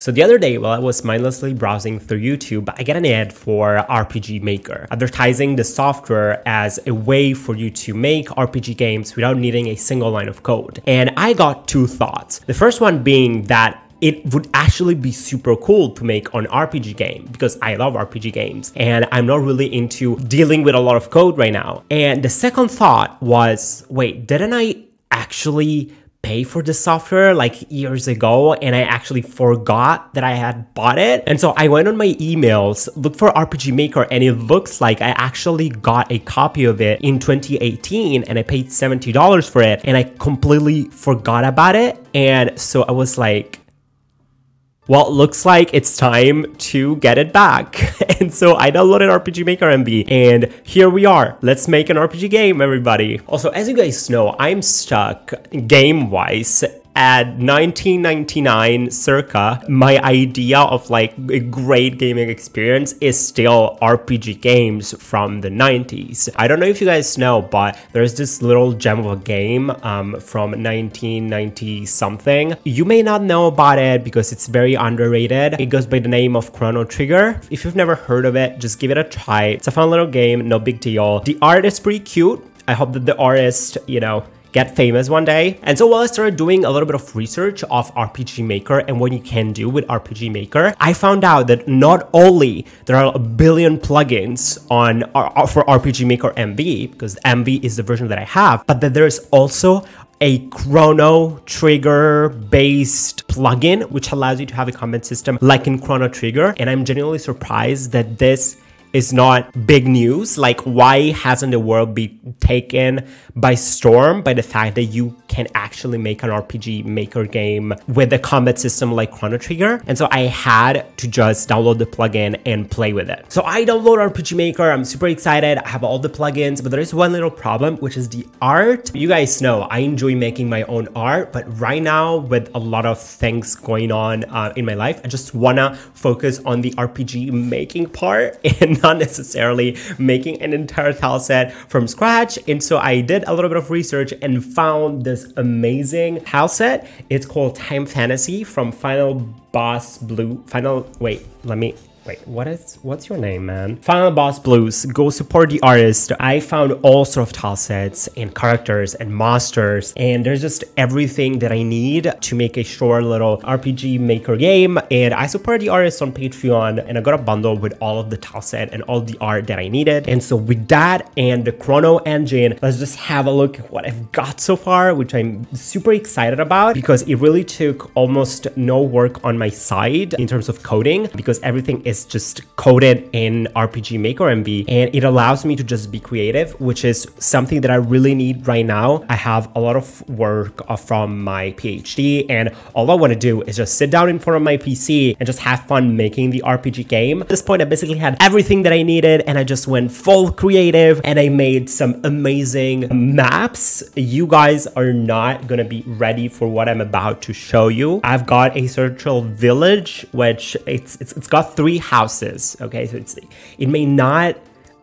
So the other day, while I was mindlessly browsing through YouTube, I get an ad for RPG Maker, advertising the software as a way for you to make RPG games without needing a single line of code. And I got two thoughts. The first one being that it would actually be super cool to make an RPG game because I love RPG games and I'm not really into dealing with a lot of code right now. And the second thought was, wait, didn't I actually pay for the software like years ago and I actually forgot that I had bought it. And so I went on my emails, looked for RPG Maker and it looks like I actually got a copy of it in 2018 and I paid $70 for it and I completely forgot about it. And so I was like, well, looks like it's time to get it back. and so I downloaded RPG Maker MV and here we are. Let's make an RPG game, everybody. Also, as you guys know, I'm stuck game-wise at 1999 circa, my idea of like a great gaming experience is still RPG games from the 90s. I don't know if you guys know, but there's this little gem of a game um, from 1990 something. You may not know about it because it's very underrated. It goes by the name of Chrono Trigger. If you've never heard of it, just give it a try. It's a fun little game, no big deal. The art is pretty cute. I hope that the artist, you know, get famous one day. And so while I started doing a little bit of research of RPG Maker and what you can do with RPG Maker, I found out that not only there are a billion plugins on uh, for RPG Maker MV, because MV is the version that I have, but that there's also a Chrono Trigger based plugin, which allows you to have a combat system like in Chrono Trigger. And I'm genuinely surprised that this is not big news. Like, why hasn't the world been taken by storm by the fact that you can actually make an RPG maker game with a combat system like Chrono Trigger? And so I had to just download the plugin and play with it. So I download RPG Maker. I'm super excited. I have all the plugins, but there is one little problem, which is the art. You guys know I enjoy making my own art, but right now with a lot of things going on uh, in my life, I just wanna focus on the RPG making part and not necessarily making an entire tile set from scratch. And so I did a little bit of research and found this amazing house set. It's called Time Fantasy from Final Boss Blue. Final, wait, let me Wait, what is what's your name, man? Final Boss Blues. Go support the artist. I found all sort of sets and characters and monsters, and there's just everything that I need to make a short little RPG maker game. And I support the artist on Patreon, and I got a bundle with all of the set and all the art that I needed. And so with that and the Chrono engine, let's just have a look at what I've got so far, which I'm super excited about because it really took almost no work on my side in terms of coding because everything is is just coded in RPG Maker MV and it allows me to just be creative, which is something that I really need right now. I have a lot of work uh, from my PhD and all I want to do is just sit down in front of my PC and just have fun making the RPG game. At this point, I basically had everything that I needed and I just went full creative and I made some amazing maps. You guys are not going to be ready for what I'm about to show you. I've got a central village, which it's, it's, it's got three houses. Okay, so it's it may not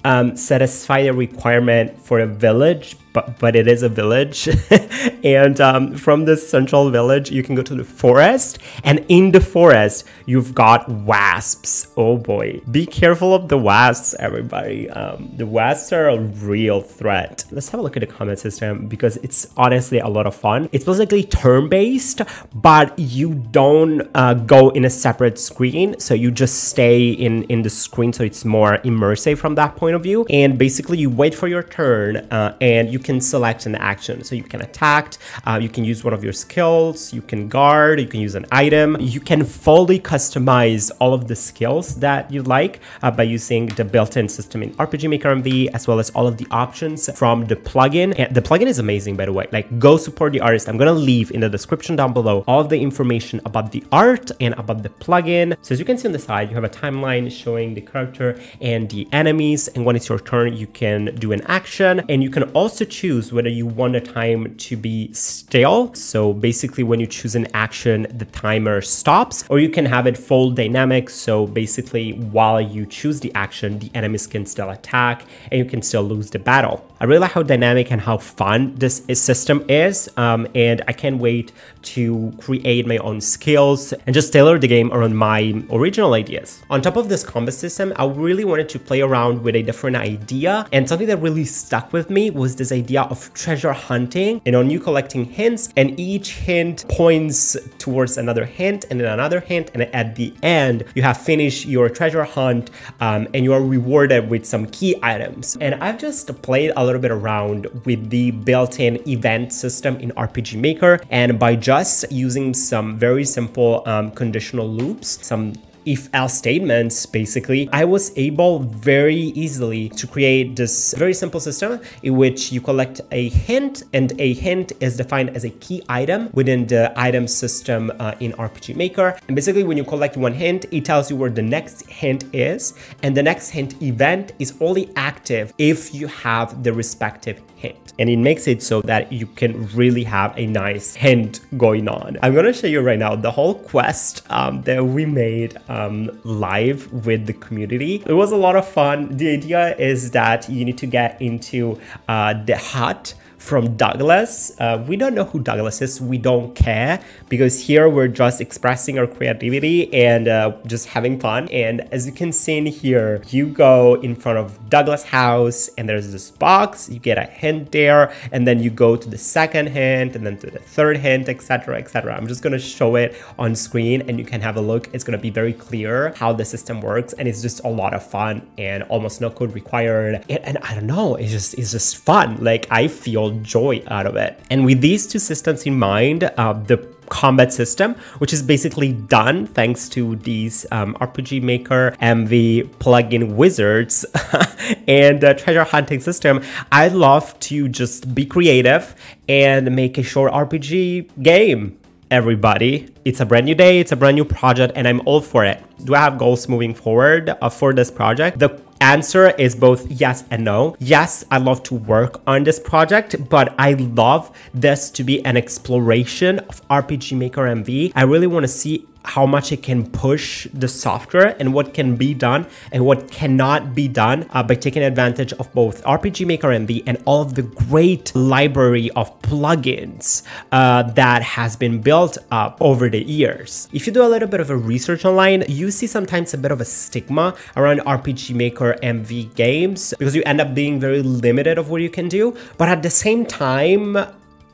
um, satisfy the requirement for a village, but, but it is a village. and um, from this central village, you can go to the forest. And in the forest, you've got wasps. Oh boy. Be careful of the wasps, everybody. Um, the wasps are a real threat. Let's have a look at the combat system because it's honestly a lot of fun. It's basically turn-based, but you don't uh, go in a separate screen. So you just stay in, in the screen so it's more immersive from that point of view. And basically you wait for your turn uh, and you can select an action. So you can attack, uh, you can use one of your skills, you can guard, you can use an item. You can fully customize all of the skills that you like uh, by using the built-in system in RPG Maker MV, as well as all of the options from the plugin. And the plugin is amazing, by the way. Like, go support the artist. I'm gonna leave in the description down below all of the information about the art and about the plugin. So as you can see on the side, you have a timeline showing the character and the enemies. And when it's your turn, you can do an action and you can also choose whether you want a time to be stale. So basically when you choose an action, the timer stops, or you can have it full dynamic. So basically while you choose the action, the enemies can still attack and you can still lose the battle. I really like how dynamic and how fun this system is, um, and I can't wait to create my own skills and just tailor the game around my original ideas. On top of this combat system, I really wanted to play around with a different idea, and something that really stuck with me was this idea of treasure hunting. You know, you collecting hints, and each hint points towards another hint, and then another hint, and at the end, you have finished your treasure hunt, um, and you are rewarded with some key items. And I've just played a little bit around with the built-in event system in RPG Maker. And by just using some very simple um, conditional loops, some if else statements, basically, I was able very easily to create this very simple system in which you collect a hint and a hint is defined as a key item within the item system uh, in RPG Maker. And basically when you collect one hint, it tells you where the next hint is and the next hint event is only active if you have the respective hint. And it makes it so that you can really have a nice hint going on. I'm gonna show you right now the whole quest um, that we made um, live with the community. It was a lot of fun. The idea is that you need to get into uh, the hut from Douglas. Uh, we don't know who Douglas is. We don't care because here we're just expressing our creativity and uh, just having fun. And as you can see in here, you go in front of Douglas house and there's this box. You get a hint there and then you go to the second hint and then to the third hint, etc., etc. I'm just gonna show it on screen and you can have a look. It's gonna be very clear how the system works and it's just a lot of fun and almost no code required. And, and I don't know, it's just it's just fun. Like I feel joy out of it. And with these two systems in mind, uh, the combat system, which is basically done thanks to these um, RPG Maker MV plugin wizards and the treasure hunting system. I love to just be creative and make a short RPG game everybody. It's a brand new day, it's a brand new project, and I'm all for it. Do I have goals moving forward uh, for this project? The answer is both yes and no. Yes, I love to work on this project, but I love this to be an exploration of RPG Maker MV. I really want to see how much it can push the software and what can be done and what cannot be done uh, by taking advantage of both RPG Maker MV and all of the great library of plugins uh, that has been built up over the years. If you do a little bit of a research online, you see sometimes a bit of a stigma around RPG Maker MV games because you end up being very limited of what you can do. But at the same time,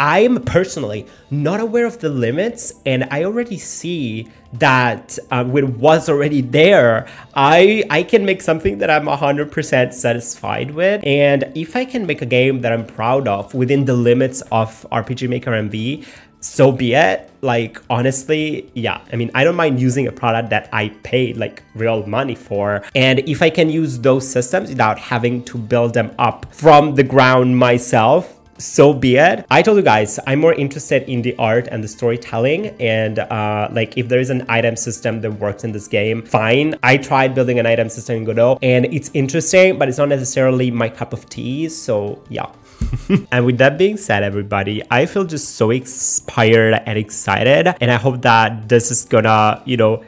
I'm personally not aware of the limits and I already see that um, with what's already there, I I can make something that I'm 100% satisfied with. And if I can make a game that I'm proud of within the limits of RPG Maker MV, so be it. Like, honestly, yeah. I mean, I don't mind using a product that I paid like real money for. And if I can use those systems without having to build them up from the ground myself, so be it. I told you guys, I'm more interested in the art and the storytelling. And uh, like if there is an item system that works in this game, fine. I tried building an item system in Godot and it's interesting, but it's not necessarily my cup of tea. So yeah. and with that being said, everybody, I feel just so inspired and excited. And I hope that this is gonna, you know,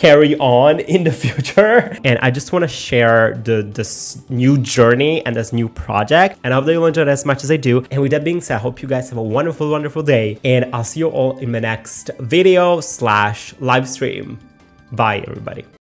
carry on in the future. And I just want to share the this new journey and this new project. And I hope that you enjoyed it as much as I do. And with that being said, I hope you guys have a wonderful, wonderful day. And I'll see you all in my next video slash live stream. Bye, everybody.